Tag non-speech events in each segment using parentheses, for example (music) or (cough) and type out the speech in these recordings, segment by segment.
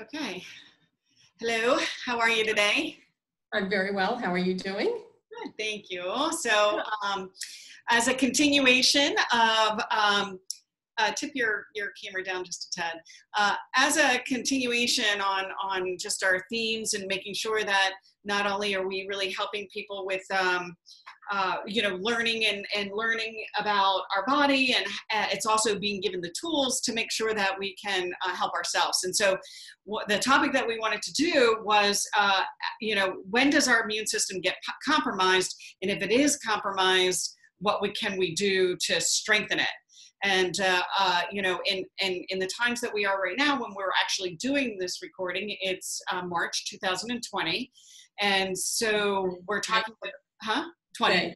Okay. Hello, how are you today? I'm very well. How are you doing? Good, thank you. So, um, as a continuation of, um, uh, tip your, your camera down just a tad. Uh, as a continuation on, on just our themes and making sure that not only are we really helping people with um, uh, you know, learning and, and learning about our body. And uh, it's also being given the tools to make sure that we can uh, help ourselves. And so what, the topic that we wanted to do was, uh, you know, when does our immune system get compromised? And if it is compromised, what we, can we do to strengthen it? And, uh, uh, you know, in, in, in the times that we are right now, when we're actually doing this recording, it's March 2020. And so we're talking, about, huh? 20.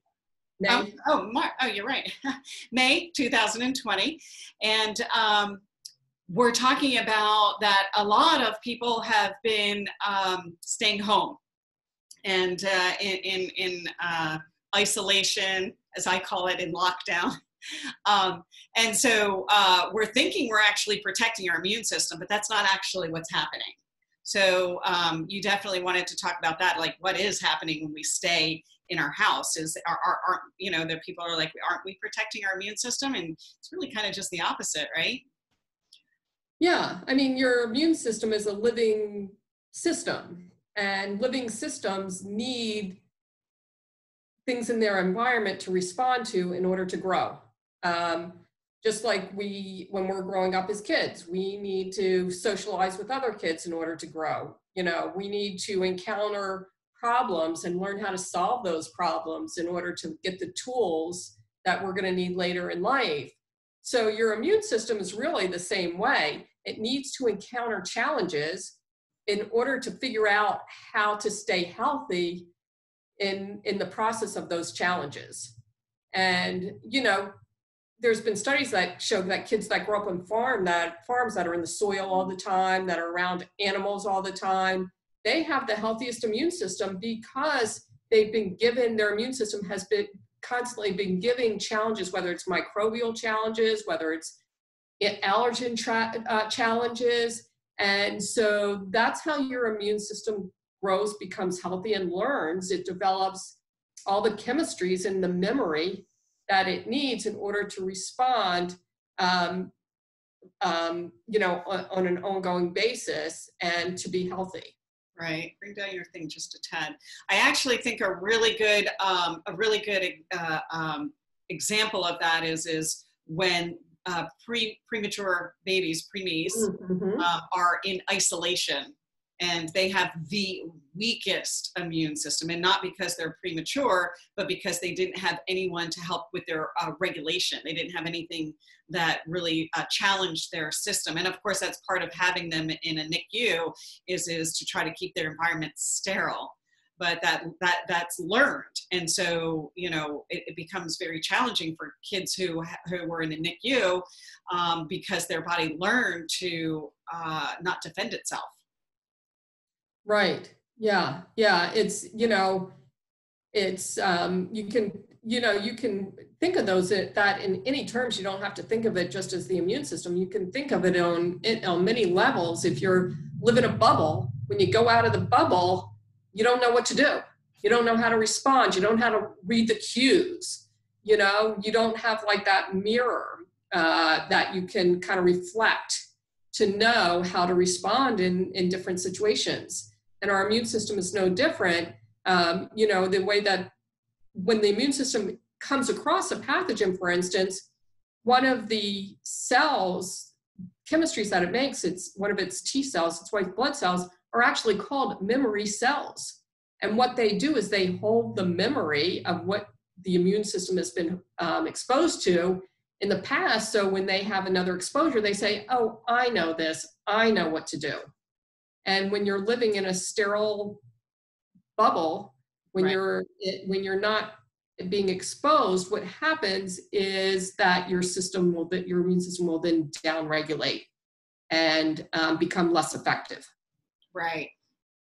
May. Oh, oh, Mar- oh, you're right. (laughs) May 2020. And um, we're talking about that a lot of people have been um, staying home and uh, in, in, in uh, isolation, as I call it, in lockdown. (laughs) Um, and so uh, we're thinking we're actually protecting our immune system, but that's not actually what's happening. So um, you definitely wanted to talk about that, like what is happening when we stay in our house? Is are, are, are you know that people are like aren't we protecting our immune system? And it's really kind of just the opposite right? Yeah i mean your immune system is a living system and living systems need things in their environment to respond to in order to grow. Um, just like we when we're growing up as kids we need to socialize with other kids in order to grow you know we need to encounter problems and learn how to solve those problems in order to get the tools that we're going to need later in life. So your immune system is really the same way. It needs to encounter challenges in order to figure out how to stay healthy in in the process of those challenges. And you know, there's been studies that show that kids that grow up on farm that farms that are in the soil all the time, that are around animals all the time, they have the healthiest immune system because they've been given their immune system has been constantly been giving challenges whether it's microbial challenges whether it's allergen tra- uh, challenges. And so that's how your immune system grows becomes healthy and learns. It develops all the chemistries and the memory that it needs in order to respond um, um, you know on, on an ongoing basis and to be healthy Right. Bring down your thing just a tad. I actually think a really good, um, a really good uh, um, example of that is is when uh, pre premature babies, preemies, mm-hmm. uh, are in isolation and they have the weakest immune system and not because they're premature but because they didn't have anyone to help with their uh, regulation. They didn't have anything that really uh, challenged their system. And of course that's part of having them in a nicu is is to try to keep their environment sterile. But that that that's learned. And so you know it, it becomes very challenging for kids who who were in the nicu um, because their body learned to uh, not defend itself. Right. Yeah. Yeah. It's, you know, it's, um, you can, you know, you can think of those that in any terms, you don't have to think of it just as the immune system. You can think of it on, on many levels. If you're live in a bubble, when you go out of the bubble, you don't know what to do. You don't know how to respond. You don't know how to read the cues. You know, you don't have like that mirror uh, that you can kind of reflect to know how to respond in, in different situations and our immune system is no different. Um, you know, the way that when the immune system comes across a pathogen, for instance, one of the cells, chemistries that it makes, it's one of its T cells, its white blood cells, are actually called memory cells. And what they do is they hold the memory of what the immune system has been um, exposed to in the past. So when they have another exposure, they say, Oh, I know this, I know what to do. And when you're living in a sterile bubble, when right. you're when you're not being exposed, what happens is that your system will that your immune system will then downregulate and um, become less effective. Right,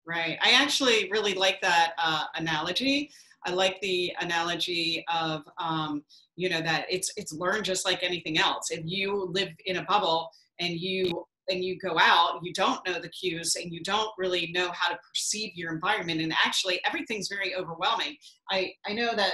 right. I actually really like that uh, analogy. I like the analogy of um, you know that it's it's learned just like anything else. If you live in a bubble and you and you go out you don't know the cues and you don't really know how to perceive your environment. And actually everything's very overwhelming. I i know that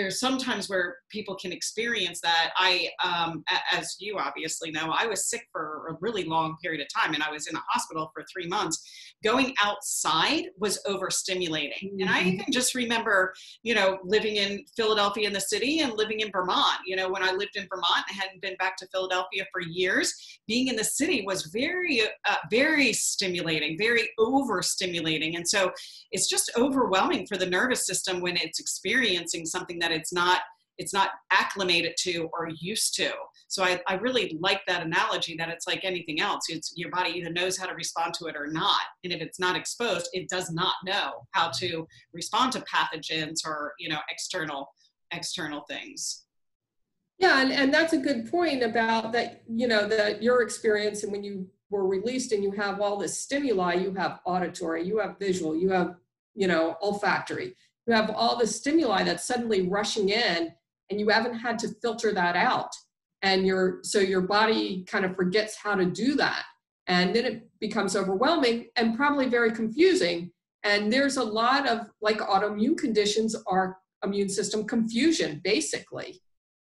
there's sometimes where people can experience that i um, as you obviously know i was sick for a really long period of time and i was in a hospital for three months going outside was overstimulating mm-hmm. and i mm-hmm. even just remember you know living in philadelphia in the city and living in vermont you know when i lived in vermont i hadn't been back to philadelphia for years being in the city was very uh, very stimulating very overstimulating and so it's just overwhelming for the nervous system when it's experiencing something that it's not it's not acclimated to or used to. So I, I really like that analogy that it's like anything else. It's your body either knows how to respond to it or not. And if it's not exposed it does not know how to respond to pathogens or you know external external things. Yeah and, and that's a good point about that you know that your experience and when you were released and you have all this stimuli you have auditory you have visual you have you know olfactory you have all the stimuli that's suddenly rushing in and you haven't had to filter that out. And your so your body kind of forgets how to do that. And then it becomes overwhelming and probably very confusing. And there's a lot of like autoimmune conditions are immune system confusion basically.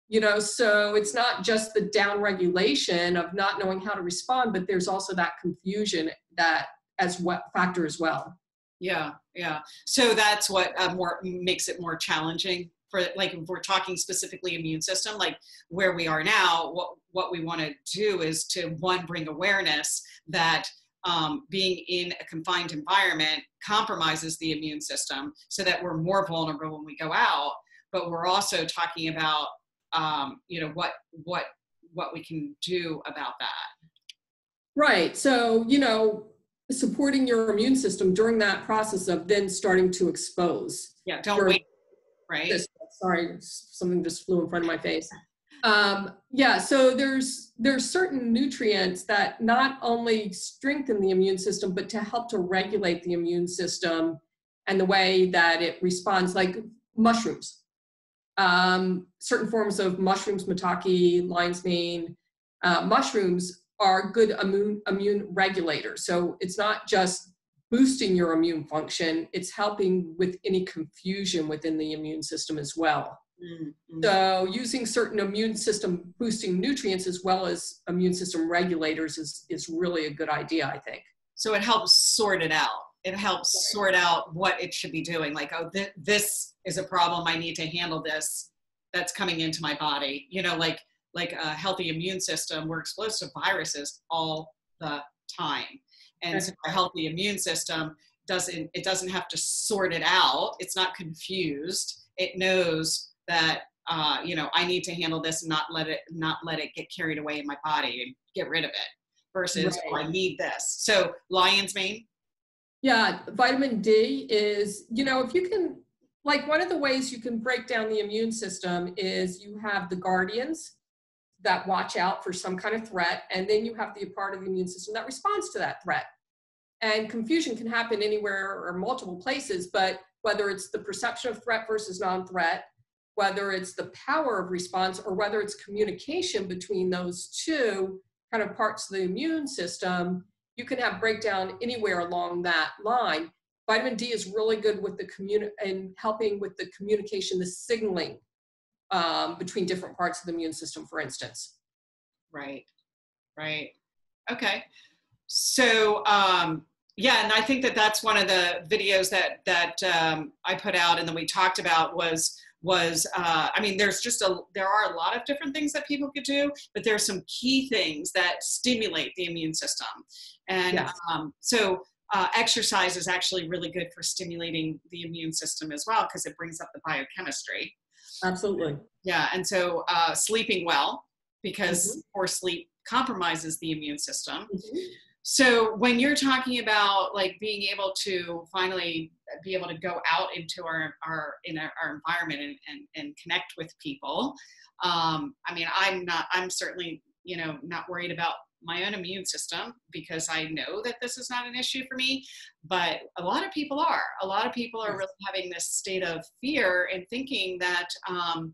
You know so it's not just the down regulation of not knowing how to respond but there's also that confusion that as what factor as well yeah yeah. So that's what uh, more makes it more challenging for like if we're talking specifically immune system like where we are now what what we want to do is to one bring awareness that um, being in a confined environment compromises the immune system so that we're more vulnerable when we go out but we're also talking about um, you know what what what we can do about that. Right. So you know supporting your immune system during that process of then starting to expose. Yeah, don't wait, right? This, sorry, something just flew in front of my face. Um, yeah, so there's there's certain nutrients that not only strengthen the immune system, but to help to regulate the immune system and the way that it responds, like mushrooms. Um, certain forms of mushrooms, maitake, lion's mane, uh, mushrooms are good immune, immune regulators. So it's not just boosting your immune function, it's helping with any confusion within the immune system as well. Mm-hmm. So using certain immune system boosting nutrients as well as immune system regulators is, is really a good idea, I think. So it helps sort it out. It helps sort out what it should be doing. Like, oh, th- this is a problem. I need to handle this. That's coming into my body. You know, like like a healthy immune system, we're exposed to viruses all the time. And so a healthy immune system doesn't it doesn't have to sort it out. It's not confused. It knows that uh, you know I need to handle this and not let it not let it get carried away in my body and get rid of it. Versus right. oh, I need this. So lion's mane. Yeah, vitamin D is you know if you can like one of the ways you can break down the immune system is you have the guardians that watch out for some kind of threat, and then you have the part of the immune system that responds to that threat. And confusion can happen anywhere or multiple places, but whether it's the perception of threat versus non threat, whether it's the power of response, or whether it's communication between those two kind of parts of the immune system, you can have breakdown anywhere along that line. Vitamin D is really good with the communi- and helping with the communication, the signaling um, between different parts of the immune system, for instance. Right, right. Okay. So, um, yeah, and I think that that's one of the videos that that um, I put out and then we talked about was was uh, I mean, there's just a there are a lot of different things that people could do, but there are some key things that stimulate the immune system, and yes. um, so. Uh, exercise is actually really good for stimulating the immune system as well because it brings up the biochemistry. Absolutely. Yeah, and so uh, sleeping well because mm-hmm. poor sleep compromises the immune system. Mm-hmm. So when you're talking about like being able to finally be able to go out into our our in our, our environment and, and, and connect with people, um, I mean, I'm not. I'm certainly you know not worried about my own immune system because I know that this is not an issue for me. But a lot of people are. A lot of people are really having this state of fear and thinking that, um,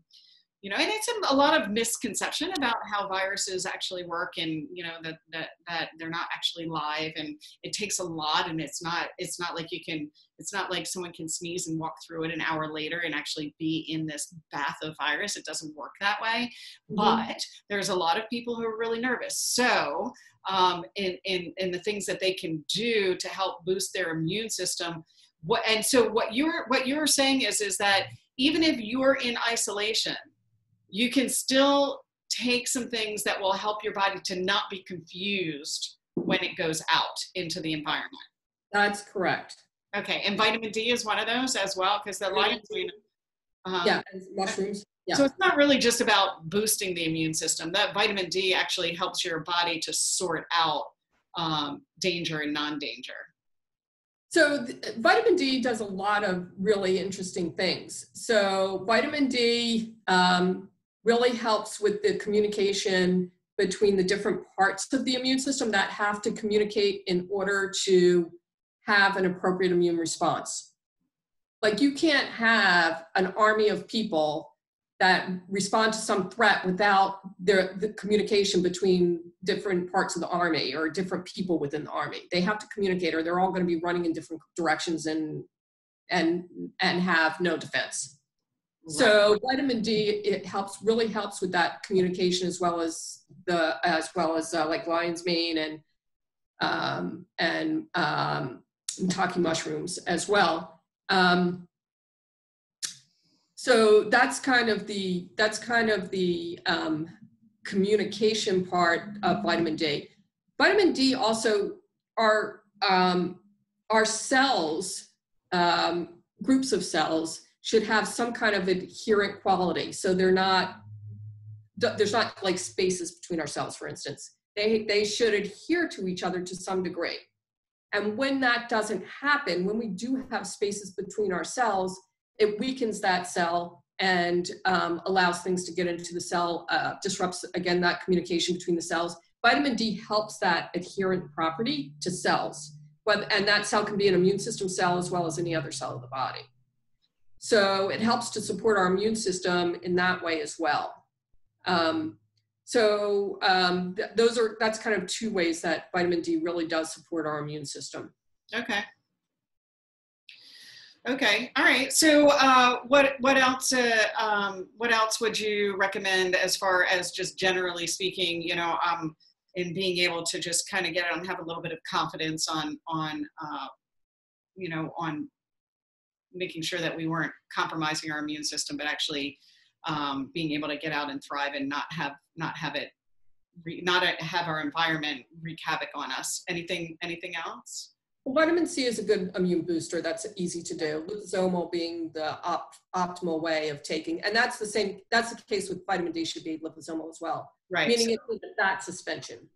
you know and it's a, a, lot of misconception about how viruses actually work and you know that that that they're not actually live and it takes a lot and it's not it's not like you can it's not like someone can sneeze and walk through it an hour later and actually be in this bath of virus it doesn't work that way mm-hmm. but there's a lot of people who are really nervous so um, in, in in the things that they can do to help boost their immune system what and so what you're what you're saying is is that even if you're in isolation you can still take some things that will help your body to not be confused when it goes out into the environment. That's correct. Okay, and vitamin D is one of those as well because the lion's mane. Um, yeah, mushrooms. Yeah. So it's not really just about boosting the immune system. That vitamin D actually helps your body to sort out um, danger and non-danger. So vitamin D does a lot of really interesting things. So vitamin D um, really helps with the communication between the different parts of the immune system that have to communicate in order to have an appropriate immune response. Like you can't have an army of people that respond to some threat without their, the communication between different parts of the army or different people within the army. They have to communicate or they're all going to be running in different directions and and and have no defense. So vitamin D it helps really helps with that communication as well as the as well as uh, like lion's mane and um, and um, talking mushrooms as well. Um, so that's kind of the that's kind of the um, communication part of vitamin D. Vitamin D also are um, our cells um, groups of cells should have some kind of adherent quality. So they're not, there's not like spaces between ourselves, for instance. They, they should adhere to each other to some degree. And when that doesn't happen, when we do have spaces between our cells, it weakens that cell and um, allows things to get into the cell, uh, disrupts, again, that communication between the cells. Vitamin D helps that adherent property to cells. And that cell can be an immune system cell as well as any other cell of the body. So it helps to support our immune system in that way as well. Um, so um, th- those are that's kind of two ways that vitamin D really does support our immune system. Okay. Okay. All right. So, uh, what what else? Uh, um, what else would you recommend as far as just generally speaking? You know, um, in being able to just kind of get and have a little bit of confidence on on uh, you know on making sure that we weren't compromising our immune system, but actually um, being able to get out and thrive and not have not have it re, not have our environment wreak havoc on us. Anything anything else? Well, vitamin C is a good immune booster. That's easy to do. Liposomal being the op- optimal way of taking, and that's the same. That's the case with vitamin D. Should be liposomal as well. Right. Meaning so, it's a fat suspension.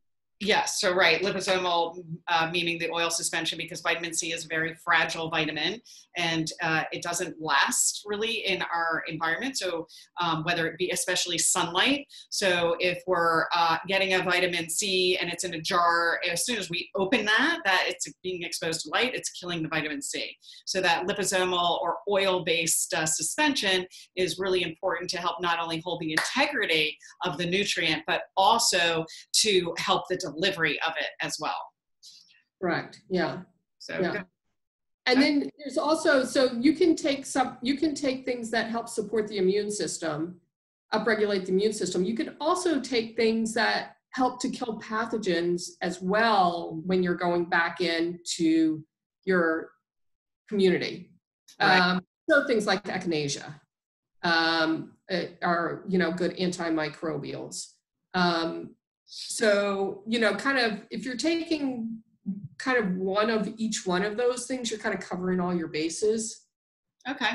Yes, so right, liposomal, uh, meaning the oil suspension, because vitamin C is a very fragile vitamin and uh, it doesn't last really in our environment. So um, whether it be especially sunlight. So if we're uh, getting a vitamin C and it's in a jar, as soon as we open that, that it's being exposed to light, it's killing the vitamin C. So that liposomal or oil-based uh, suspension is really important to help not only hold the integrity of the nutrient, but also to help the delivery of it as well. Correct. Yeah. So yeah. And then there's also so you can take some you can take things that help support the immune system, upregulate the immune system. You can also take things that help to kill pathogens as well when you're going back into your community. Right. Um, so things like echinacea um, are you know good antimicrobials. Um, so, you know, kind of if you're taking kind of one of each one of those things, you're kind of covering all your bases. Okay.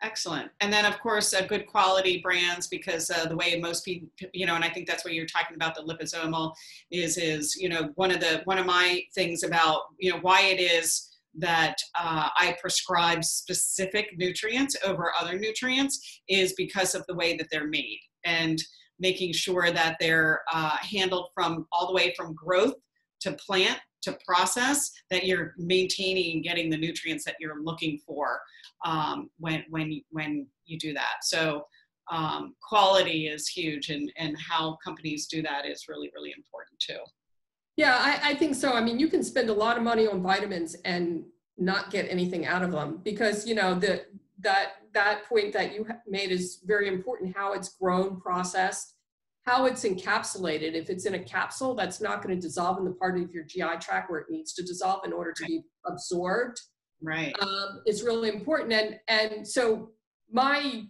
Excellent. And then, of course, uh, good quality brands because uh, the way most people, you know, and I think that's what you're talking about the liposomal is, is, you know, one of the, one of my things about, you know, why it is that uh, I prescribe specific nutrients over other nutrients is because of the way that they're made. And making sure that they're uh, handled from all the way from growth to plant to process that you're maintaining and getting the nutrients that you're looking for um, when when when you do that so um, quality is huge and, and how companies do that is really, really important too. Yeah, I, I think so. I mean, you can spend a lot of money on vitamins and not get anything out of them because, you know, the, that, that point that you made is very important, how it's grown, processed, how it's encapsulated. If it's in a capsule, that's not going to dissolve in the part of your GI tract where it needs to dissolve in order to be absorbed. Right. Um, it's really important. And, and so my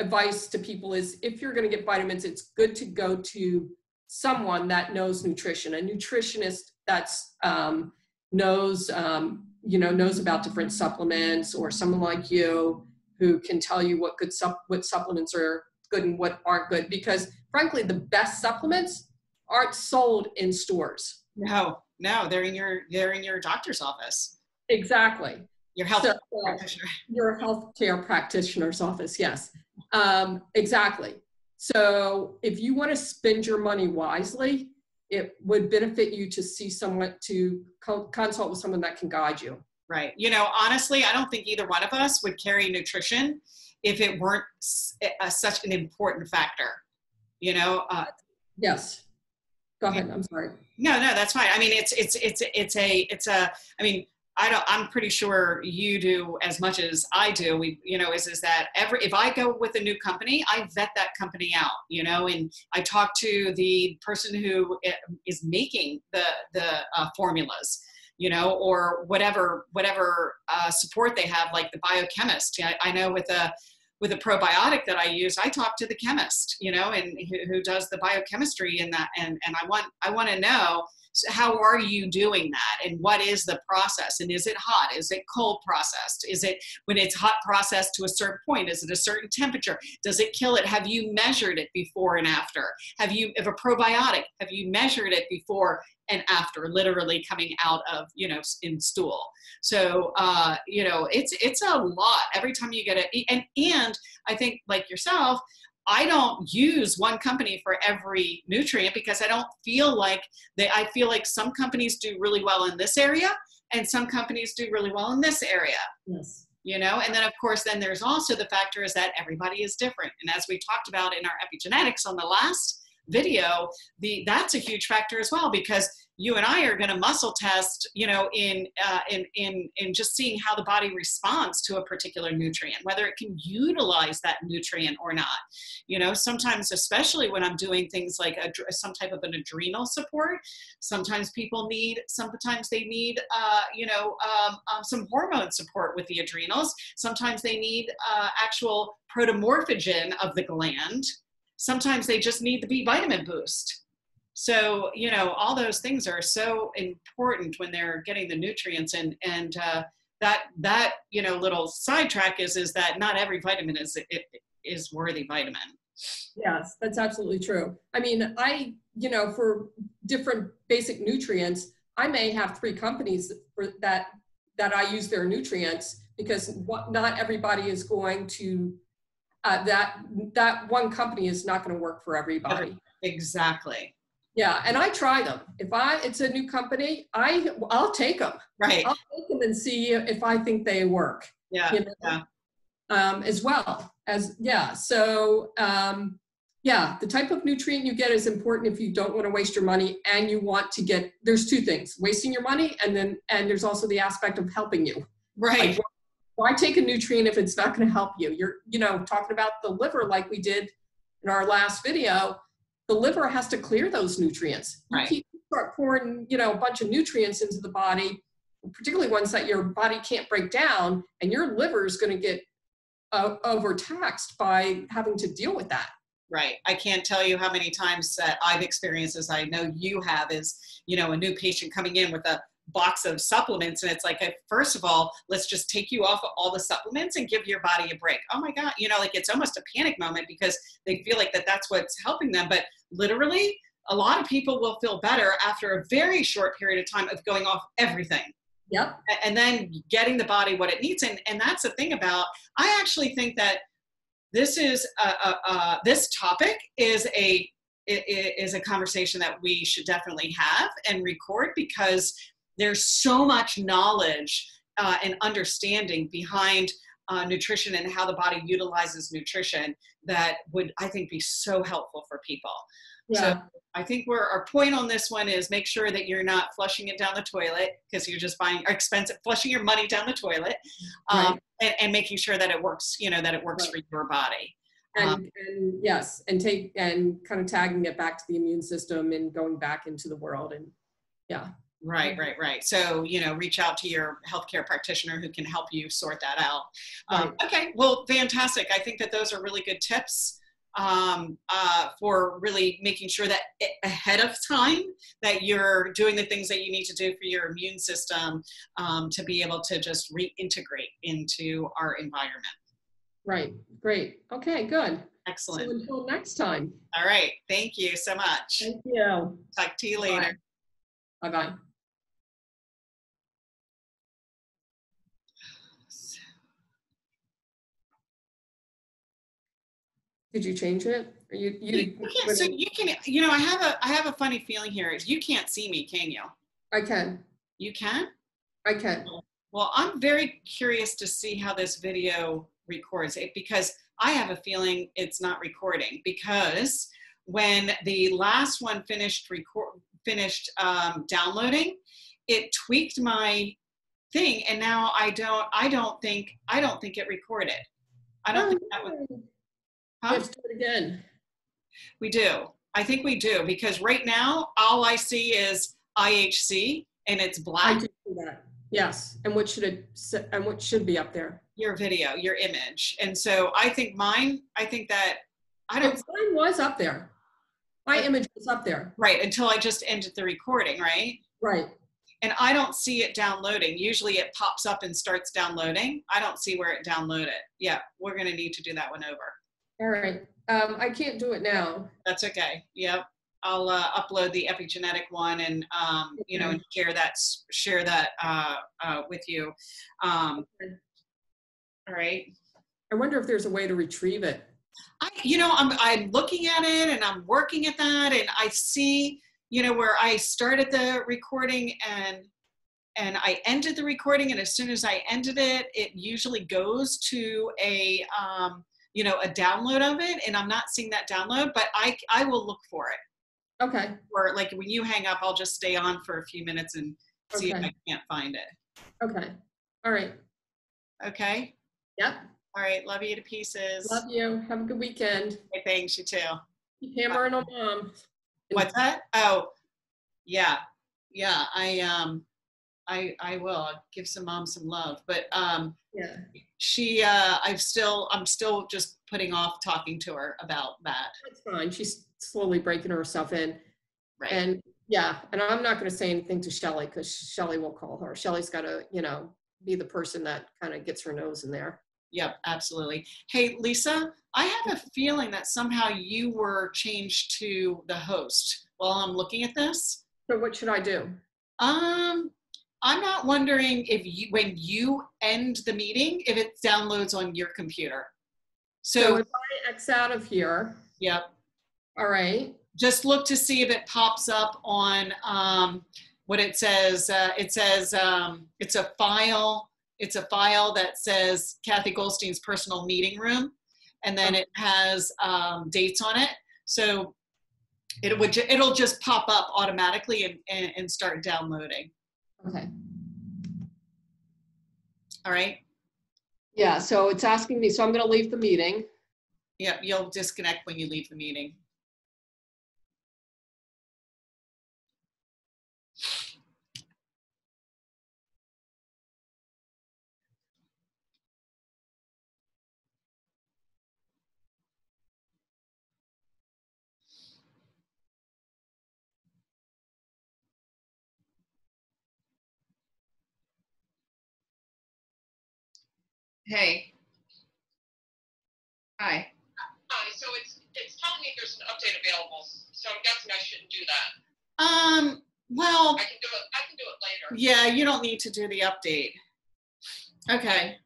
advice to people is if you're going to get vitamins, it's good to go to someone that knows nutrition, a nutritionist that's um, knows um, you know knows about different supplements, or someone like you who can tell you what good sup- what supplements are good and what aren't good. Because frankly, the best supplements aren't sold in stores. No, no, they're in your they're in your doctor's office. Exactly. Your health So, practitioner. (laughs) Your healthcare practitioner's office, yes. Um, exactly. So if you want to spend your money wisely, it would benefit you to see someone to co- consult with someone that can guide you. Right. You know, honestly, I don't think either one of us would carry nutrition if it weren't s- a, such an important factor. You know, uh, Yes. Go ahead. I'm sorry. no, no, that's fine. I mean, it's it's it's it's a it's a. I mean, I don't. I'm pretty sure you do as much as I do. We, you know, is is that every if I go with a new company, I vet that company out. You know, and I talk to the person who is making the the uh, formulas. You know, or whatever whatever uh, support they have, like the biochemist. I, I know with a with a probiotic that I use, I talk to the chemist, you know, and who, who does the biochemistry in that. And, and I want, I want to know so how are you doing that? And what is the process? And is it hot? Is it cold processed? Is it when it's hot processed to a certain point is it a certain temperature? Does it kill it? Have you measured it before and after? Have you if a probiotic have you measured it before and after literally coming out of you know in stool? So uh, you know it's it's a lot. Every time you get it and and i think like yourself I don't use one company for every nutrient because I don't feel like they I feel like some companies do really well in this area and some companies do really well in this area Yes. you know and then of course then there's also the factor is that everybody is different and as we talked about in our epigenetics on the last video the that's a huge factor as well because you and I are going to muscle test, you know, in uh, in in in just seeing how the body responds to a particular nutrient, whether it can utilize that nutrient or not. You know, sometimes, especially when I'm doing things like a, some type of an adrenal support, sometimes people need, sometimes they need, uh, you know, um, um, some hormone support with the adrenals. Sometimes they need uh, actual protomorphogen of the gland. Sometimes they just need the B vitamin boost so you know all those things are so important when they're getting the nutrients and and uh, that that you know little sidetrack is is that not every vitamin is it, is worthy vitamin Yes, that's absolutely true. I mean, I, you know, for different basic nutrients, I may have three companies for that that I use their nutrients because what, not everybody is going to uh, that that one company is not going to work for everybody. exactly Yeah, and I try them. If I it's a new company, I I'll take them. right I'll take them and see if I think they work. yeah You know? yeah. Um, as well as yeah. So um, yeah, the type of nutrient you get is important if you don't want to waste your money and you want to get. There's two things: wasting your money, and then and there's also the aspect of helping you. right Like, why take a nutrient if it's not going to help you? You're, you know, talking about the liver like we did in our last video. The liver has to clear those nutrients. You Right. keep start pouring, you know, a bunch of nutrients into the body, particularly ones that your body can't break down, and your liver is going to get uh, overtaxed by having to deal with that. Right. I can't tell you how many times that I've experienced, as I know you have, is, you know, a new patient coming in with a box of supplements. And it's like, uh, first of all, let's just take you off of all the supplements and give your body a break. Oh my God. You know, like it's almost a panic moment because they feel like that that's what's helping them. But literally, a lot of people will feel better after a very short period of time of going off everything Yep. and then getting the body what it needs and and that's the thing about i actually think that this is a, a, a this topic is a is a conversation that we should definitely have and record because there's so much knowledge uh, and understanding behind uh, nutrition and how the body utilizes nutrition that would I think be so helpful for people. Yeah. So I think we're, our point on this one is make sure that you're not flushing it down the toilet because you're just buying expensive, flushing your money down the toilet, um, Right. and, and making sure that it works. You know that it works Right. for your body. and, Um, and yes, and take and kind of tagging it back to the immune system and going back into the world and yeah. Right, right, right. So, you know, reach out to your healthcare practitioner who can help you sort that out. Um, okay, well, fantastic. I think that those are really good tips um, uh, for really making sure that ahead of time that you're doing the things that you need to do for your immune system um, to be able to just reintegrate into our environment. Right. Great. Okay, good. So Excellent. until next time. All right. Thank you so much. Thank you. Talk to you later. Bye bye. Did you change it? Or you you, You can't, so you can, you know, I have a, I have a funny feeling here. You can't see me, can you? I can. You can? I can. Well, I'm very curious to see how this video records it because I have a feeling it's not recording because when the last one finished record finished um, downloading, it tweaked my thing, and now I don't I don't think I don't think it recorded. I don't think that was. Huh? Let's do it again. We do. I think we do because right now all I see is IHC and it's black. I do see that. Yes. And what should it and what should be up there? Your video, your image, and so I think mine. I think that I don't mine was up there. My image was up there. right until I just ended the recording, right? Right. And I don't see it downloading. Usually it pops up and starts downloading. I don't see where it downloaded. Yeah, we're gonna need to do that one over. All right. Um, I can't do it now. That's okay. Yep. I'll uh, upload the epigenetic one and um, you know and share that share that uh, uh, with you. Um, all right. I wonder if there's a way to retrieve it. I, you know, I'm I'm looking at it and I'm working at that, and I see, you know, where I started the recording and and I ended the recording, and as soon as I ended it, it usually goes to a um, you know a download of it, and I'm not seeing that download, but I I will look for it. Okay. Or like when you hang up, I'll just stay on for a few minutes and see if I can't find it. Okay. All right. Okay. Yep. All right. Love you to pieces. Love you. Have a good weekend. Okay, Thanks. You too. Keep hammering on mom. What's that? Oh, yeah, yeah. I um, I I will I'll give some mom some love, but um, Yeah. she uh, I've still I'm still just putting off talking to her about that. That's fine. She's slowly breaking herself in. Right. And yeah, and I'm not going to say anything to Shelly because Shelly will call her. Shelly's got to, you know, be the person that kind of gets her nose in there. Yep, absolutely. Hey, Lisa, I have a feeling that somehow you were changed to the host while I'm looking at this. So what should I do? Um, I'm not wondering if you, when you end the meeting, if it downloads on your computer. So So, if I X out of here, yep, all right. just look to see if it pops up on um, what it says. Uh, it says um, it's a file. It's a file that says Kathy Goldstein's personal meeting room, and then it has um, dates on it. So it would it'll just pop up automatically and, and, and start downloading. Okay. All right. Yeah, so it's asking me, so I'm going to leave the meeting. Yep. You'll disconnect when you leave the meeting. Hey. Hi. Hi, so it's, it's telling me there's an update available, so I'm guessing I shouldn't do that. Um. Well. I can do it, I can do it later. Yeah. You don't need to do the update. Okay.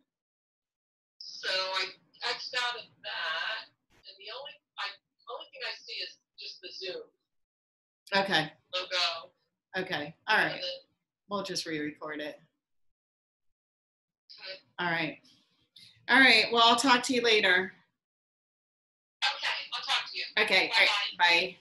So I Xed out of that, and the only, I, only thing I see is just the Zoom Okay. logo. Okay. All right. then- We'll just re-record it. okay. All right. All right. Well, I'll talk to you later. Okay, I'll talk to you. Okay. all right, Bye.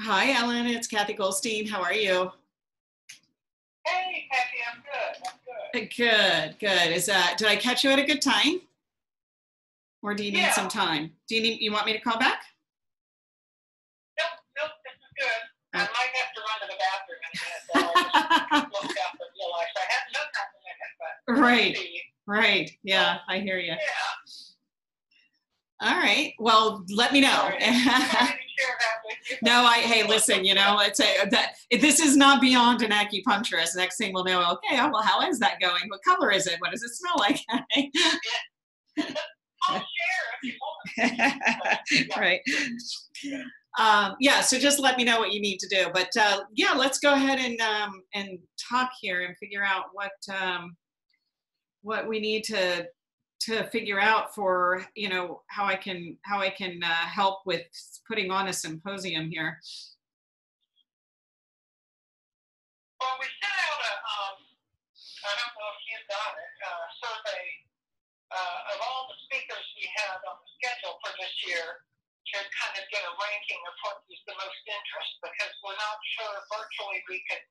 Hi, Ellen. It's Kathy Goldstein. How are you? Hey, Kathy, I'm good. I'm good. Uh, good, good. Is that did I catch you at a good time? Or do you need Yeah. some time? Do you need you want me to call back? Nope, nope, this is good. I oh. might have to run to the bathroom in a minute. though. I just (laughs) looked up and realized I hadn't done that in a minute, but. Right, right. Yeah, I hear you. Yeah. All right. Well, let me know. Sorry. I didn't share that with you. no, I hey, listen, you know, it's a that this is not beyond an acupuncturist. Next thing we'll know, okay, oh, well, how is that going? What color is it? What does it smell like? (laughs) I'll share if you want. (laughs) right. Um, yeah, so just let me know what you need to do. But uh, yeah, let's go ahead and um, and talk here and figure out what um, what we need to to figure out for you know how I can how I can uh, help with putting on a symposium here. Well, we sent out a, um, I don't know if you got it, a survey uh, of all the speakers we had on the schedule for this year to kind of get a ranking of what was the most interest because we're not sure virtually we could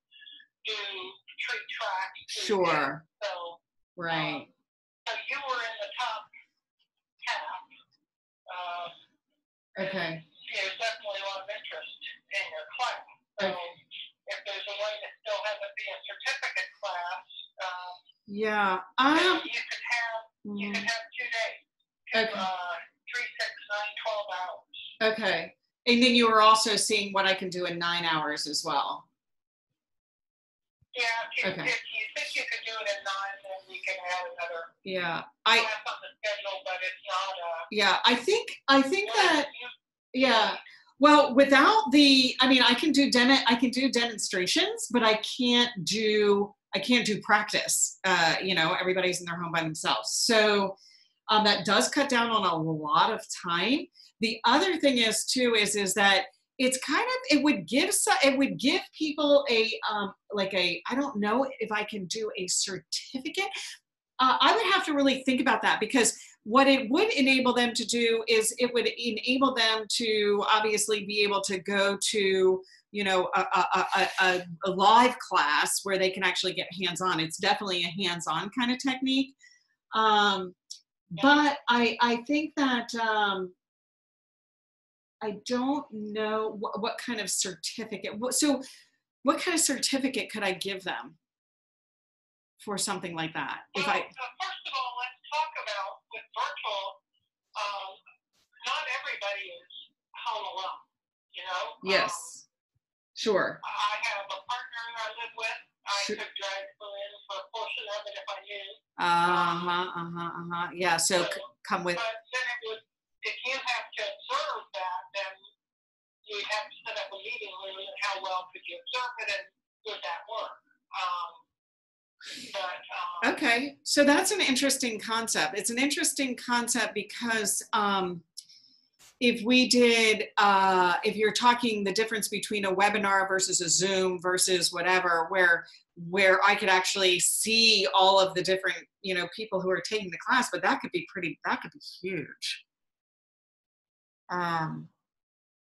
do three tracks. Sure. there. So, Right. So you were in the top half. Uh, Okay. there's definitely a lot of interest in your class. So if there's a way to still have it be a certificate class, um, Yeah. Um. you could have you mm, could have two days, two, Okay. uh, three, six, nine, twelve hours. Okay. And then you were also seeing what I can do in nine hours as well. Yeah, if you, Okay. if you think you could do it in nine, then we can add another Yeah. I. class on the schedule, but it's not uh Yeah. I think. I think that. the- Yeah. Well, without the, I mean, I can do dem- I can do demonstrations, but I can't do, I can't do practice. Uh, you know, everybody's in their home by themselves, so um, that does cut down on a lot of time. The other thing is too is is that it's kind of it would give it would give people a um, like a I don't know if I can do a certificate. Uh, I would have to really think about that because what it would enable them to do is it would enable them to obviously be able to go to you know a, a, a, a, a live class where they can actually get hands-on. It's definitely a hands-on kind of technique. Um, but i i think that um, i don't know what, what kind of certificate what, so what kind of certificate could i give them for something like that if i uh, first of all, let's talk about with virtual. Um, not everybody is home alone. You know. Um, yes sure I have a partner I live with. I Sure. could drag her in for a portion of it if I knew. Uh-huh, uh-huh, uh-huh. Yeah, so c- come with But then it would, if you have to observe that, then you have to set up a meeting room and how well could you observe it and would that work? Um, but, um, Okay, so that's an interesting concept. It's an interesting concept because um, if we did, uh, if you're talking the difference between a webinar versus a Zoom versus whatever, where where I could actually see all of the different, you know, people who are taking the class, but that could be pretty, that could be huge. Um,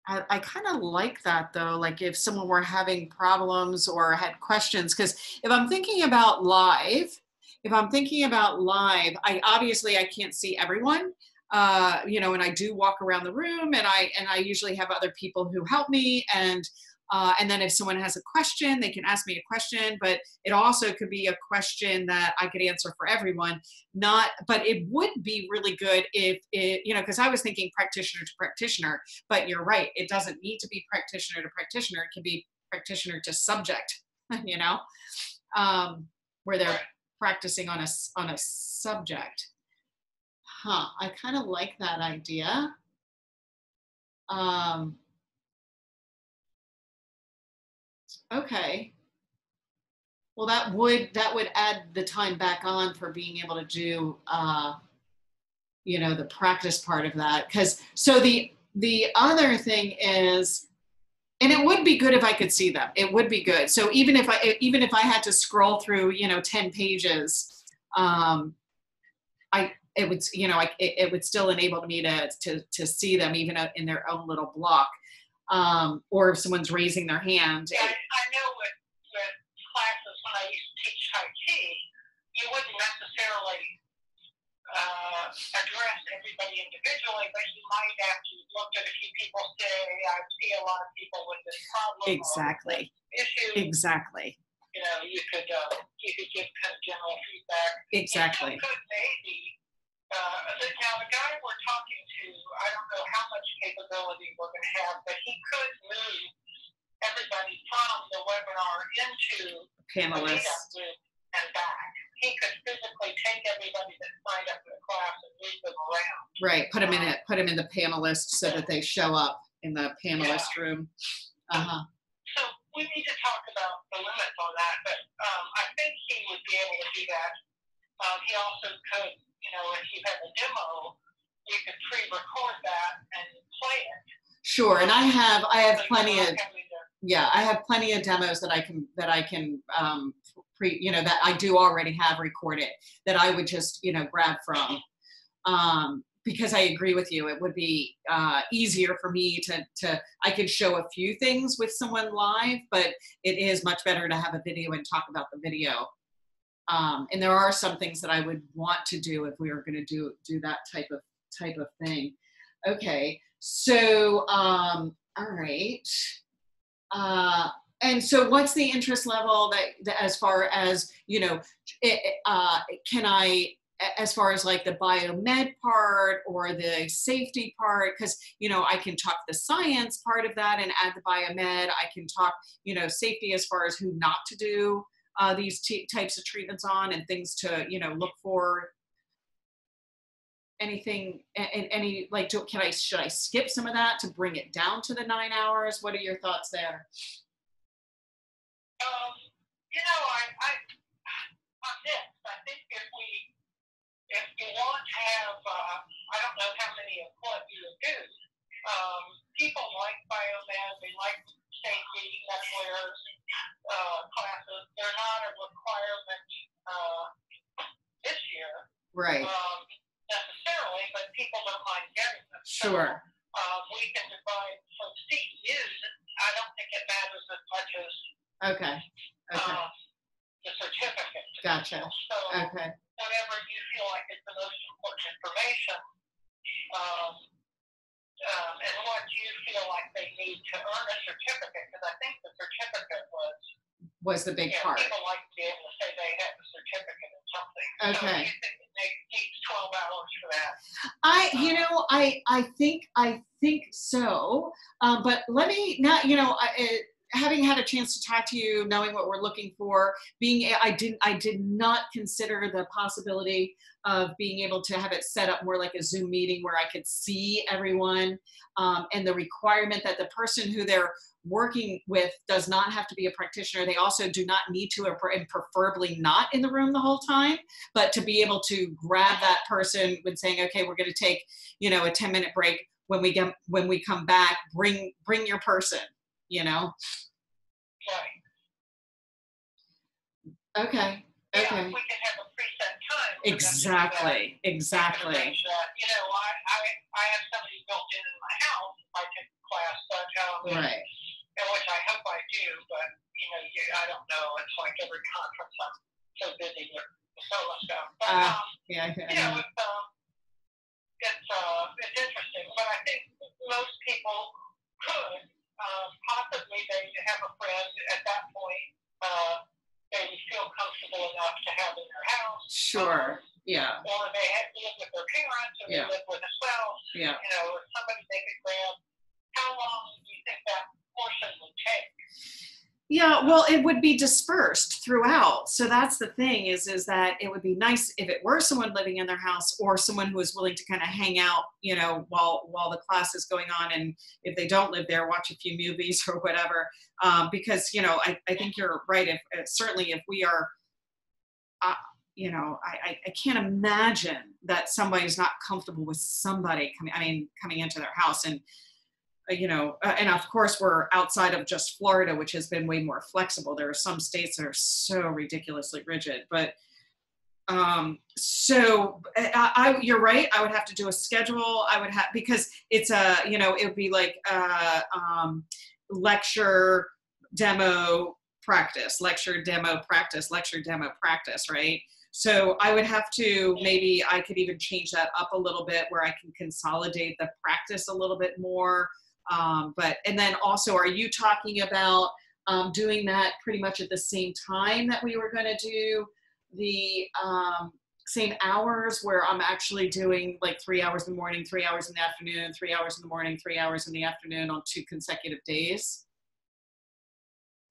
I, I kind of like that though. Like if someone were having problems or had questions, because if I'm thinking about live, if I'm thinking about live, I obviously I can't see everyone, uh, you know, and I do walk around the room, and I and I usually have other people who help me, and uh, and then if someone has a question, they can ask me a question, but it also could be a question that I could answer for everyone. Not, but it would be really good if it, you know, because I was thinking practitioner to practitioner, but you're right, it doesn't need to be practitioner to practitioner. It can be practitioner to subject, (laughs) you know, um, where they're practicing on a, on a subject. Huh? I kind of like that idea. Um, okay. Well, that would that would add the time back on for being able to do, uh, you know, the practice part of that. Because so the the other thing is, and it would be good if I could see them. It would be good. So even if I even if I had to scroll through, you know, ten pages, um, I it would you know like it, it would still enable me to to to see them even in their own little block um, or if someone's raising their hand Yeah, I, know with, with classes when I used to teach Tai Chi, you wouldn't necessarily uh, address everybody individually, but you might have to look at a few people, say, I see a lot of people with this problem. exactly Issue, exactly you know, you could, uh, you could give kind of general feedback. exactly You could maybe, uh, now the guy we're talking to, I don't know how much capability we're gonna have, but he could move everybody from the webinar into the panelists meetup group and back. He could physically take everybody that signed up for the class and move them around. right put them in it put them in the panelist so that they show up in the panelist room uh-huh So we need to talk about the limits on that, but, um, I think he would be able to do that. Um, he also could, you know, if you have a demo, you could pre-record that and play it. sure and i have i have plenty of yeah i have plenty of demos that i can that i can um pre you know that i do already have recorded that i would just you know grab from. Um because i agree with you it would be uh easier for me to to i could show a few things with someone live but it is much better to have a video and talk about the video um and there are some things that i would want to do if we were going to do do that type of type of thing. Okay so um all right. Uh, and so what's the interest level that, that as far as, you know, it, uh, can I as far as like the biomed part or the safety part, because, you know, I can talk the science part of that and add the biomed. I can talk, you know, safety as far as who not to do uh, these types of treatments on and things to, you know, look for. Anything, and any, like, do, can I, should I skip some of that to bring it down to the nine hours? What are your thoughts there? Um, you know, I, I, on this, I think if we, if you want to have, uh, I don't know how many of what you do. Um, people like biomed, they like safety, that's where, uh, classes, they're not a requirement, uh, this year, Right. um, necessarily, but people don't mind getting them. So, Sure. Um, we can divide, so CEUs, I don't think it matters as much as Okay. Okay. um, the certificate. Gotcha. So Okay. whatever you feel like is the most important information, um, um, and what you feel like they need to earn a certificate, because I think the certificate was, Was the big yeah, part. people like to be able to say they have a certificate in something. Okay. you think it takes- needs twelve hours for that? I, you know, I, I think, I think so. Um, but let me not, you know, I, it, having had a chance to talk to you, knowing what we're looking for, being, I didn't, I did not consider the possibility of being able to have it set up more like a Zoom meeting where I could see everyone, um, and the requirement that the person who they're working with does not have to be a practitioner. They also do not need to, and preferably not in the room the whole time, but to be able to grab that person when saying, okay, we're going to take, you know, a 10 minute break when we get, when we come back, bring, bring your person, you know? Right. Okay. Yeah, Okay. we can have a preset time. for them to do that. Exactly. Exactly. that. You know, I, I, I have somebody built in in my house, I take class, um, Right. and which I hope I do, but, you know, you, I don't know, it's like every conference, I'm so busy with solo stuff. But, Ah, um, Yeah. you know, it's, um, it's, uh, it's interesting, but I think most people could, um, possibly they have a friend at that point, uh, they feel comfortable enough to have in their house. Sure. Yeah. Or they had to live with their parents, or Yeah. they live with a spouse, Yeah. you know, or somebody they could grab. How long do you think that portion would take? Yeah, well, it would be dispersed throughout. So that's the thing is, is that it would be nice if it were someone living in their house or someone who is willing to kind of hang out, you know, while while the class is going on, and if they don't live there, watch a few movies (laughs) or whatever. Um, because you know, I, I think you're right. If uh, certainly if we are, uh, you know, I, I can't imagine that somebody's not comfortable with somebody coming. I mean, coming into their house and you know, uh, and of course we're outside of just Florida, which has been way more flexible. There are some states that are so ridiculously rigid, but um, so I, I, you're right. I would have to do a schedule. I would have because it's a you know it would be like uh um, lecture, demo, practice, lecture, demo, practice, lecture, demo, practice, right? So I would have to maybe I could even change that up a little bit where I can consolidate the practice a little bit more. Um, but and then also, are you talking about um, doing that pretty much at the same time that we were going to do the um, same hours where I'm actually doing like three hours in the morning, three hours in the afternoon, three hours in the morning, three hours in the afternoon on two consecutive days?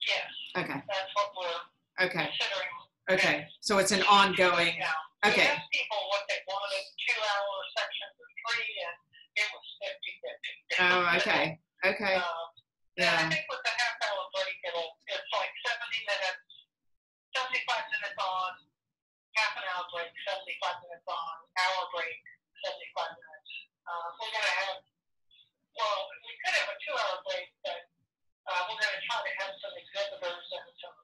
Yes, Okay, that's what we're okay, considering. okay. So it's an ongoing, Yeah. okay. We asked people what they wanted, two hour sections or three, and it was fifty fifty. Oh, okay, okay, Um, yeah, I think with the half hour break, it'll, it's like seventy minutes, seventy-five minutes on, half an hour break, seventy-five minutes on, hour break, seventy-five minutes. Uh, we're gonna have, well, we could have a two-hour break, but, uh, we're gonna try to have some exhibitors and some,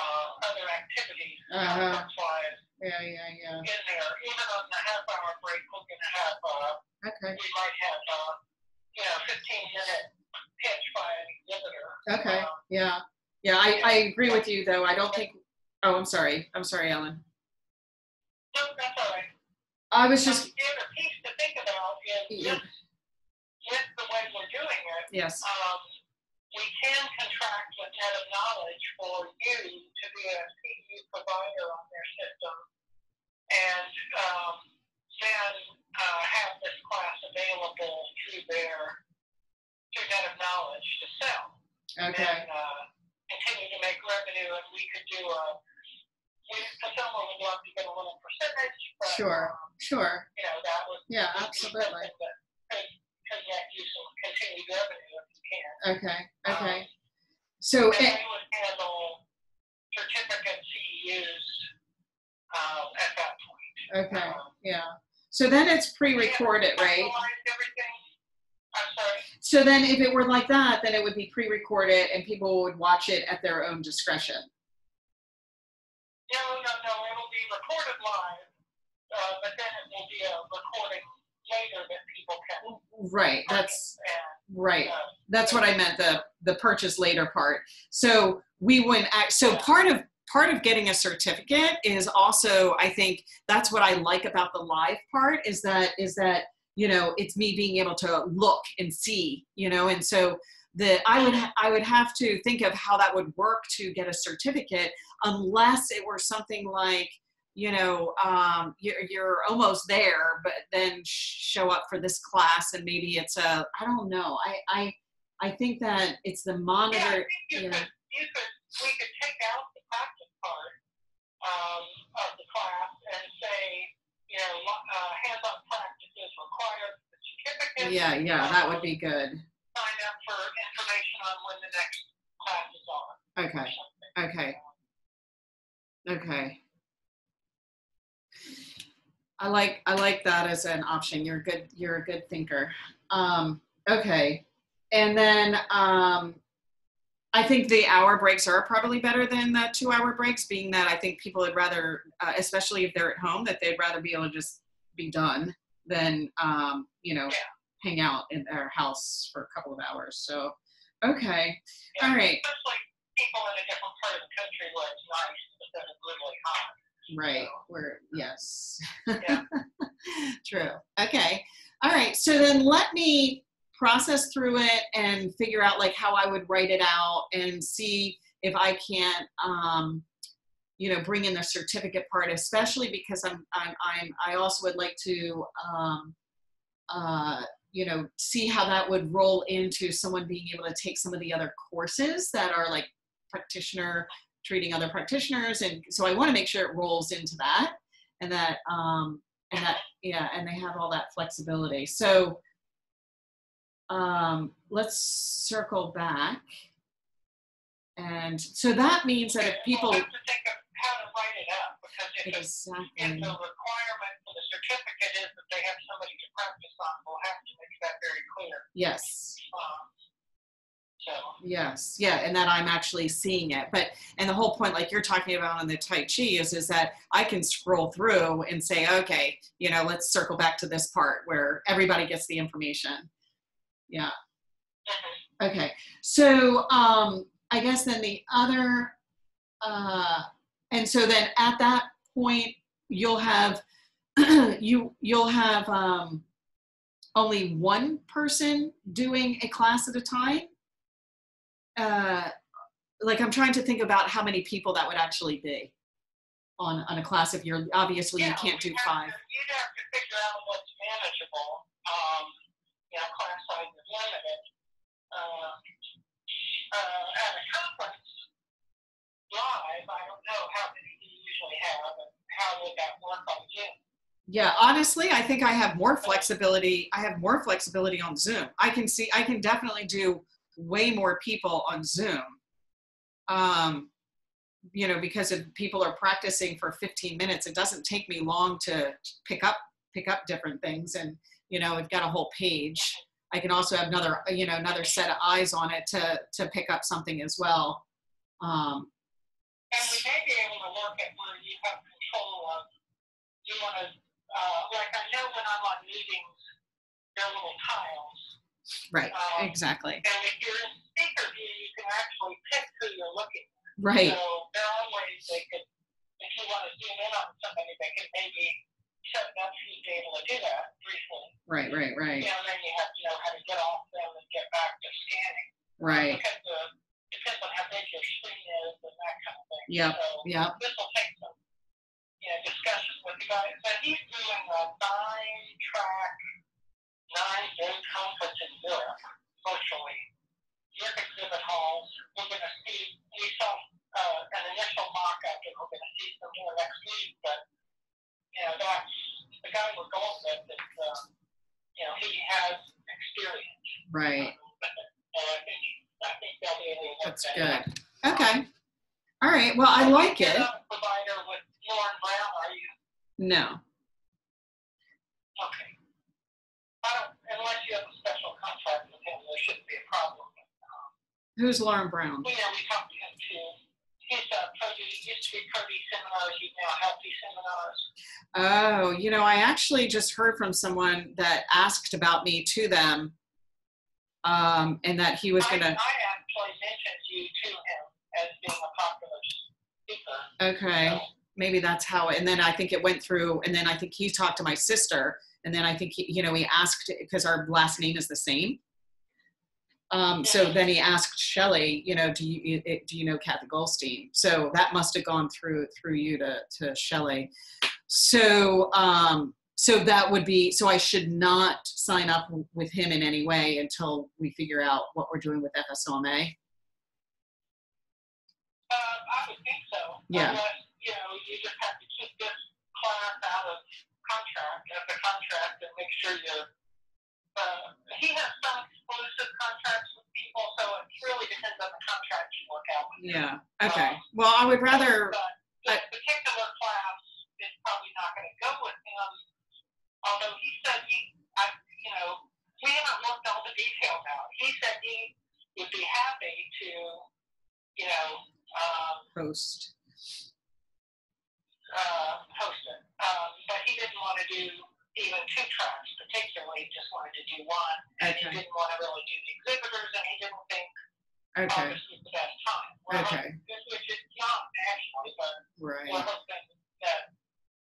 uh, other activities, Uh-huh. conference-wise, yeah, yeah, yeah. in there. Even on the half-hour break, we're gonna have, uh, Okay, we might have, uh, you know, fifteen-minute pitch by an exhibitor. okay, Um, yeah, yeah. I, I agree with you though. I don't think, oh, I'm sorry. I'm sorry, Ellen. No, that's all right. I was Um, just, The other piece to think about is Yeah. with, with the way we're doing it, yes, um, we can contract with Net of Knowledge for you to be a CEU provider on their system. And, um, then, uh, have this class available through their, through Net of Knowledge to sell. okay, and uh, continue to make revenue, and we could do a. We, someone would love to get a little percentage, but Sure. um, sure. you know that would Yeah, be absolutely. that could, could get you some continued revenue if you can. Okay, Um, okay. So, and eh, they would handle certificate CEUs um, at that point. okay, Um, yeah. So then it's pre-recorded, right? Everything. I'm sorry. So then if it were like that, then it would be pre-recorded and people would watch it at their own discretion. No, no, no. It'll be recorded live, uh, but then it will be a Right, that's, right. That's what I meant, the, the purchase later part. So we wouldn't act, so part of, part of getting a certificate is also, I think, that's what I like about the live part is that, is that, you know, it's me being able to look and see, you know, and so the, I would, I would have to think of how that would work to get a certificate unless it were something like, you know, um, you're, you're almost there, but then show up for this class and maybe it's a, I don't know. I, I, I think that it's the yeah, monitor. think you yeah. could, you could, we could take out the practice part um, of the class and say, you know, uh, hands-on practice is required for the certificate. Yeah, yeah, that would be good. Sign up for information on when the next classes are. Okay, okay, okay. I like I like that as an option. You're a good you're a good thinker. Um, okay, and then um, I think the hour breaks are probably better than the two hour breaks, being that I think people would rather, uh, especially if they're at home, that they'd rather be able to just be done than um, you know Yeah. hang out in their house for a couple of hours. So, okay, Yeah, all right. Especially people in a different part of the country where it's nice instead of really hot. Right. We're yes. Yeah. (laughs) True. Okay. All right. So then let me process through it and figure out like how I would write it out and see if I can't um you know bring in the certificate part especially because I'm I'm, I'm I also would like to um uh you know see how that would roll into someone being able to take some of the other courses that are like practitioner treating other practitioners and so i want to make sure it rolls into that and that um and that yeah and they have all that flexibility. So um let's circle back. And so that means that if people We'll have to think of how to write it up, because if it's, if the requirement for the certificate is that they have somebody to practice on, we'll have to make that very clear. yes. Um, Yes, yeah, and that I'm actually seeing it. But and the whole point, like you're talking about on the Tai Chi, is is that I can scroll through and say, okay, you know, let's circle back to this part where everybody gets the information. Yeah. mhm. Okay. So um, I guess then the other, uh, and so then at that point you'll have (clears throat) you you'll have um, only one person doing a class at a time. Uh, like I'm trying to think about how many people that would actually be on on a class if you're obviously you can't do five. to- You'd have to figure out what's manageable. Um, you know, class size is limited. Uh, uh, at a conference live, I don't know how many you usually have and how would that work on Zoom. Yeah, honestly, I think I have more flexibility. I have more flexibility on Zoom. I can see, I can definitely do way more people on Zoom. Um, you know, because if people are practicing for 15 minutes, it doesn't take me long to pick up pick up different things. And you know, I've got a whole page. I can also have another, you know, another set of eyes on it to to pick up something as well. Um, And we may be able to look at where you have control of, you want to, uh, like I know when I'm on meetings, there are little tiles. Right, Um, exactly. And if you're in speaker view, you can actually pick who you're looking Right, So there are ways they could, if you want to zoom in on somebody, they could maybe set up for you to be able to do that briefly. right, right, right, You know, then you have to know how to get off them and get back to scanning. right. Because the, depends on how big your screen is and that kind of thing. Yep. So Yep. this will take some, you know, discussions with the guy. But he's doing a nine track, nine day conference in Europe virtually. Europe exhibit halls. We're going to see, we saw uh, an initial mock up and we're going to see some more next week. But, you know, that's the guy we're going with is, uh, you know, he has experience. Right. (laughs) And I think, I think they'll be able to That's that good. out. Okay. All right. Well, I like it. Provider with Lauren Brown, are you? No. Okay. I don't, unless you have a special contract with him, there shouldn't be a problem. Who's Lauren Brown? We know we talked to him too. He's uh, used to be seminars, he's now healthy seminars. Oh, you know, I actually just heard from someone that asked about me to them, um, and that he was gonna. I actually mentioned you to him as being a popular speaker. Okay, So, maybe that's how. And then I think it went through, and then I think he talked to my sister, and then I think he, you know, he asked because our last name is the same. Um, so then he asked Shelley, you know, do you do you know Kathy Goldstein? So that must have gone through through you to to Shelley. So um, so that would be so I should not sign up with him in any way until we figure out what we're doing with FSOMA. Uh, I would think so. Yeah. Unless, you know, you just have to keep this class out of contract, of the contract, and make sure you're. Uh, he has some exclusive contracts with people, so it really depends on the contract you work out with. Yeah. Okay. Well, I would rather. But this particular class is probably not going to go with him. Although he said he, I, you know, we haven't worked all the details out. He said he would be happy to, you know, um, Post. uh, host it. Um, but he didn't want to do even two tracks particularly. He just wanted to do one. And he didn't want to really do the exhibitors, and he didn't think Okay. August was the best time. We're Okay. hoping- Which is not actually, but Right. hoping that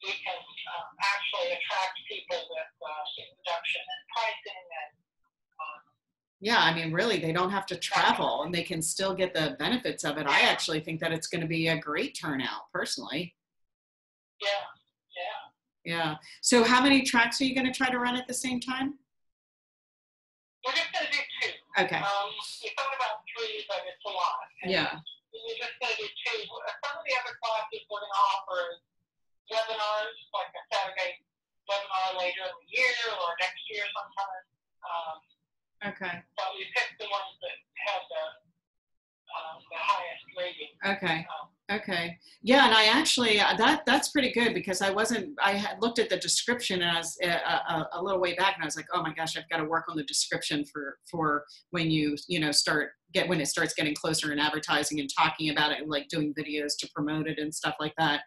we can um, actually attract people with uh, some reduction in pricing and um, Yeah, I mean, really, they don't have to travel and they can still get the benefits of it. I actually think that it's going to be a great turnout, personally. yeah, yeah. Yeah. So, how many tracks are you going to try to run at the same time? We're just going to do two. Okay. Um, we thought about three, but it's a lot. And Yeah. We're just going to do two. Some of the other classes we're going to offer webinars, like a Saturday webinar later in the year or next year sometime. Um, Okay. but we picked the ones that have the, um, the highest rating. Okay. Um, Okay. Yeah, and I actually uh, that that's pretty good because I wasn't. I had looked at the description and I was uh, a, a little way back, and I was like, oh my gosh, I've got to work on the description for for when you you know start get when it starts getting closer and advertising and talking about it and like doing videos to promote it and stuff like that.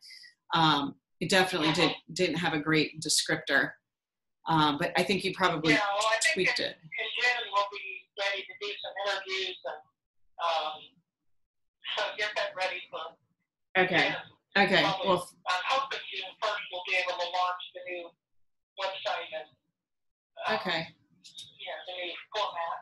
Um, it definitely did didn't have a great descriptor. Um, but I think you probably Yeah, well, I think tweaked in, it. in June we'll be ready to do some interviews and, um, so (laughs) get that ready for Okay. June. Okay. Probably. Well, I'm hoping June first we'll be able to launch the new website and, uh, okay. yeah, the new format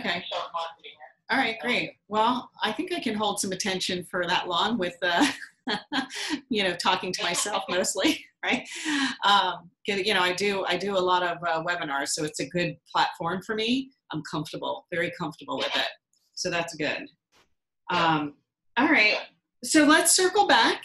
Okay. start marketing it. All right, great. Well, I think I can hold some attention for that long with, uh, (laughs) you know, talking to myself (laughs) mostly, (laughs) right? Um, you know, I do I do a lot of uh, webinars, so it's a good platform for me. I'm comfortable, very comfortable with it, so that's good. Um, all right, so let's circle back.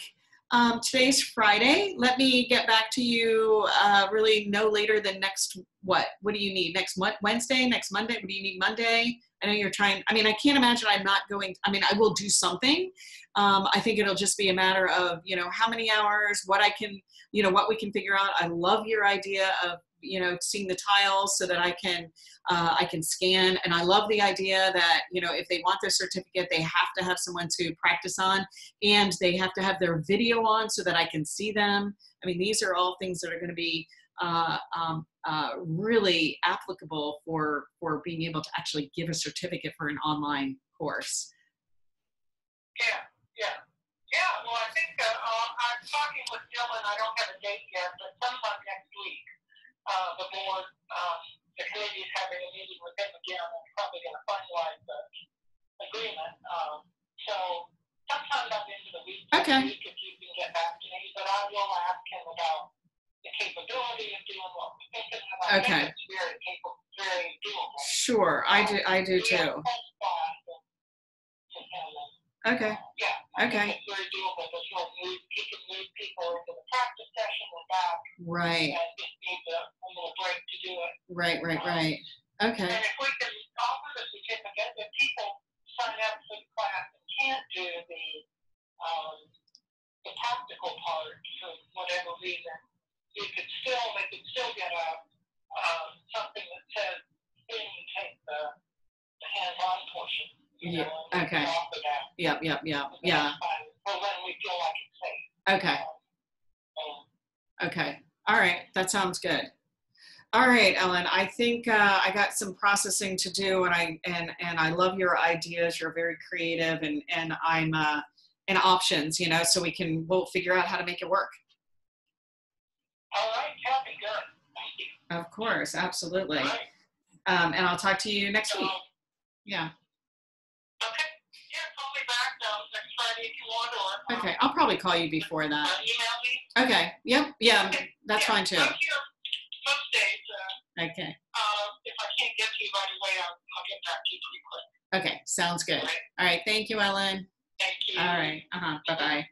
Um, today's Friday. Let me get back to you uh, really no later than next. What? What do you need next Mon- Wednesday? Next Monday? What do you need Monday? I know you're trying. I mean, I can't imagine I'm not going. I mean, I will do something. Um, I think it'll just be a matter of you know how many hours, what I can, you know, what we can figure out. I love your idea of you know seeing the tiles so that I can uh, I can scan, and I love the idea that you know if they want their certificate, they have to have someone to practice on, and they have to have their video on so that I can see them. I mean, these are all things that are going to be uh, um, uh, really applicable for for being able to actually give a certificate for an online course. Yeah, yeah. Yeah, well, I think, uh, uh, I'm talking with Dylan, I don't have a date yet, but sometime next week, uh, the board, um, the committee is having a meeting with him again, and probably gonna finalize the agreement, um, so sometime by the end of the week, Okay. week, if you can get back to me, but I will ask him about the capability of doing what we're thinking about. Okay. think it's very capable, very doable. Sure, I do. I do too. full and- and, Okay. yeah. Okay. it's very doable, but he'll move, he can move people into the practice session and back, Right. and just need a, a little break to do it. Right. Right. Right. Okay. And if we can offer the certificate, if people sign up for the class and can't do the, um, the practical part for whatever reason, you could still, they could still get a, um, something that says, then you take the, the hands-on portion, you Yeah, know, and we can okay. Yep. Yep. Yep. That's Yeah. fine. Or when we feel like it's safe. Okay. Um, Okay. All right. That sounds good. All right, Ellen. I think uh, I got some processing to do, and I and and I love your ideas. You're very creative, and and I'm uh, and options. You know, so we can we'll figure out how to make it work. All right, Kathy, good. Thank you. Of course, absolutely. Right. Um, and I'll talk to you next week. Yeah. Okay. I'll probably call you before uh, that. email me. Okay. Yep. Yeah. Okay. That's Yeah, fine too. I'm here most days. Uh, Okay. uh, if I can't get to you right away, I'll, I'll get back to you pretty quick. Okay. Sounds good. All right. All right. Thank you, Ellen. Thank you. All right. Uh huh. Bye bye.